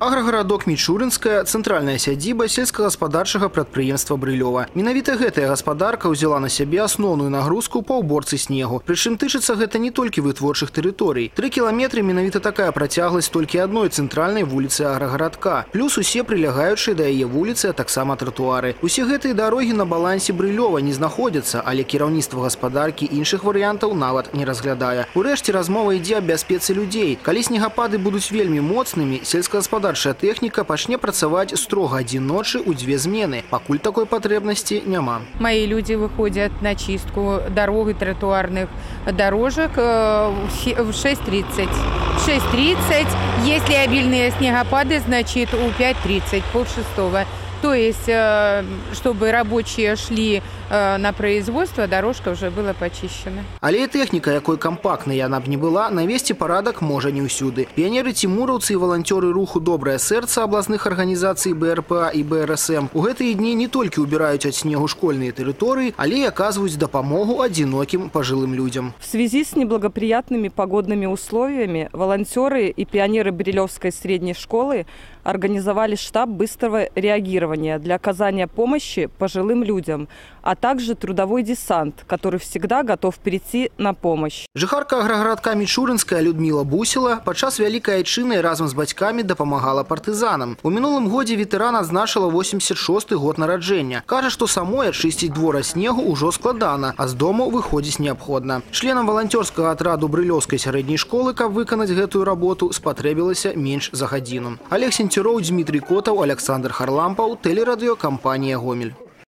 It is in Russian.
Аграгарадок Мічурынская цэнтральная сядзіба сельскагаспадарчага прадпрыемства брылёва. Менавіта гэтая гаспадарка ўзяла на сябе асноўную нагрузку па ўборцы снегу. Прычым тычыцца гэта не толькі вытворчых тэрыторый. Тры кіламетры менавіта такая працягласць толькі адной цэнтральнай вуліцы аграгарадка. Плюс усе прылягаючыя да яе вуліцы, а таксама тратуары. Усе гэтыя дарогі на балансе брылёва не знаходзяцца, але кіраўніцтва гаспадаркі іншых варыянтаў нават не разглядае. Урэшце размова ідзе аб бяспецы людзей. Калі снегапады будуць вельмі моцнымі, сельскагаспадарчая тэхніка пачне працаваць строга адзін ночы ў дзве змены. Пакуль такой патрэбнасці няма. Мои люди выходят на чистку дорог и тротуарных дорожек э, в 6.30. В 6.30, если обильные снегопады, значит у 5.30, полшестого. То есть, э, чтобы рабочие шли э, на производство, дорожка уже была почищена. Але і тэхніка, якой кампактнай яна б не была, навесці парадак можа не ўсюды. Піянеры цімураўцы і валанцёры руху добрае сэрца абласных арганізацый БРПА і БРСМ у гэтыя дні не толькі ўбіраюць ад снегу школьныя тэрыторыі, але і аказваюць дапамогу адзінокім пажылым людзям. В связи с неблагоприятными погодными условиями волонтеры и пионеры Брилевской средней школы организовали штаб быстрого реагирования для оказания помощи пожилым людям, а также трудовой десант, который всегда готов прийти на помощь. Жыхарка аграгарадка Мічурынская Людмила Бусіла падчас вялікай айчыны разам з бацькамі дапамагала партызанам. У мінулым годзе ветэран адзначыла 86 год нараджэння. Кажа, што самой ачысціць двора снегу ўжо складана, а з дому выходзіць неабходна. Членам валанцёрскага атраду брылёўскай сярэдняй школы, каб выканаць гэтую работу, спатрэбілася менш за гадзіну. Олег Сенцюроў, Дмітрий Котаў, Александр Харлампаў, тэлерадыёкампанія Гомель.